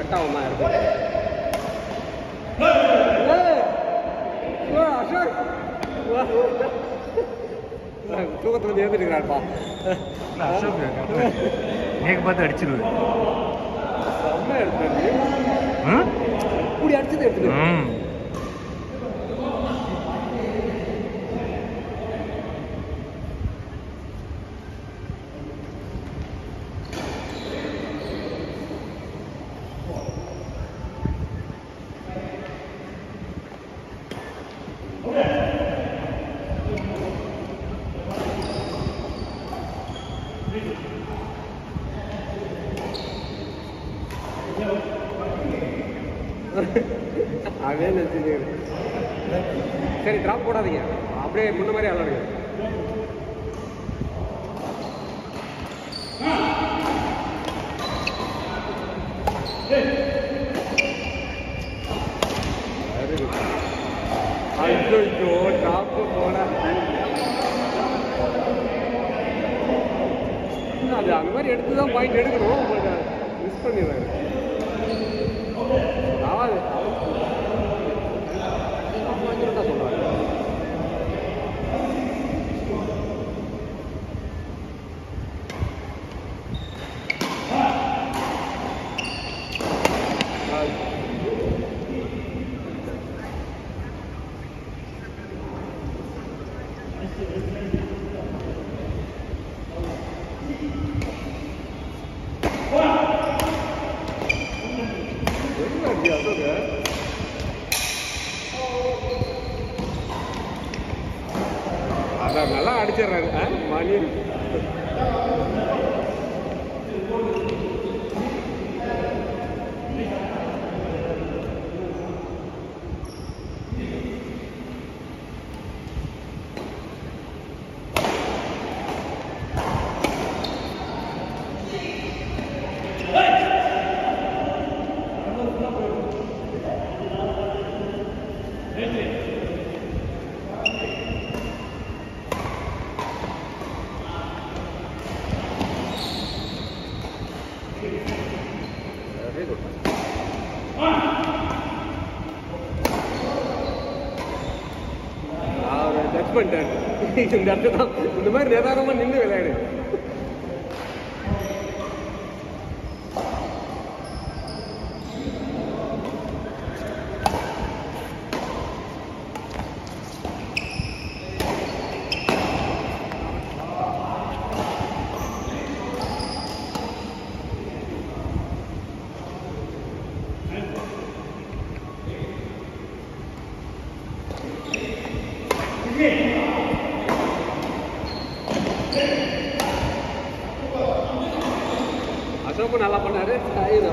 கரெக்டாக வந்தான் இருக்கும். தூக்கத்துல ஏந்துருக்கிறான்ப்பா அசோக் நேக்கு பார்த்து அடிச்சிருவேன் செம்ம எடுத்தாரு ம் இப்படி அடிச்சது எடுத்துட்டு அதே நினச்சிட்டு சரி ட்ராப் போடாதீங்க. அப்படியே முன்ன மாதிரி விளாடுங்க ஐயோ ட்ராப் போட. அது அந்த மாதிரி எடுத்து தான் பாயிண்ட் எடுக்கணும் மிஸ் பண்ணிடுறாங்க என்ன அசோக அதான் நல்லா அடிச்சிடுறாரு. மணி. பண்ணிட்டாரு இந்த இடத்துல தான் இந்த மாதிரி நிதானமா நின்று விளையாடு Sopo nala ponare, ayo.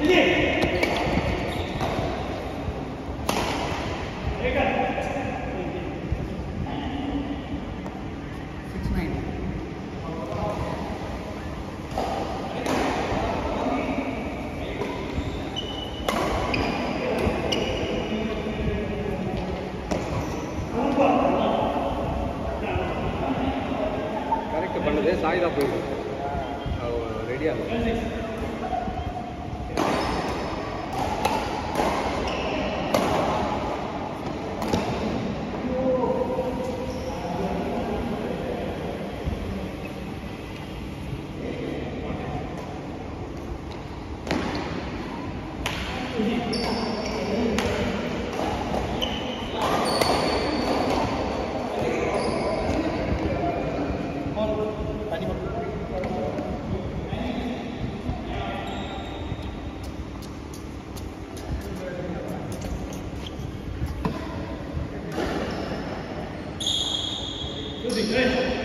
Ini. Ini kan. Sai தான் Richtig recht.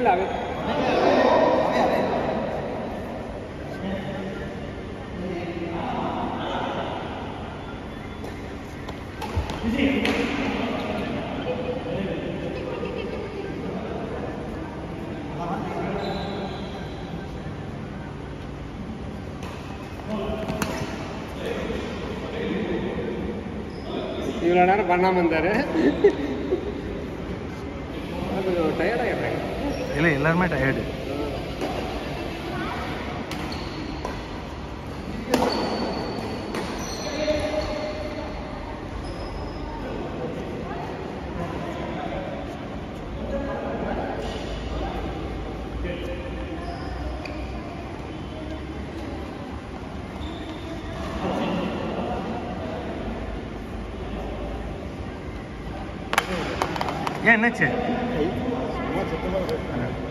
કેટલું લાગે இவ்வளோ நேரம் பண்ணாமல் இருந்தார். கொஞ்சம் டயர்டாக இல்லை எல்லாருமே டயர்டு ஏன் என்னாச்சு? まあちょっと待って。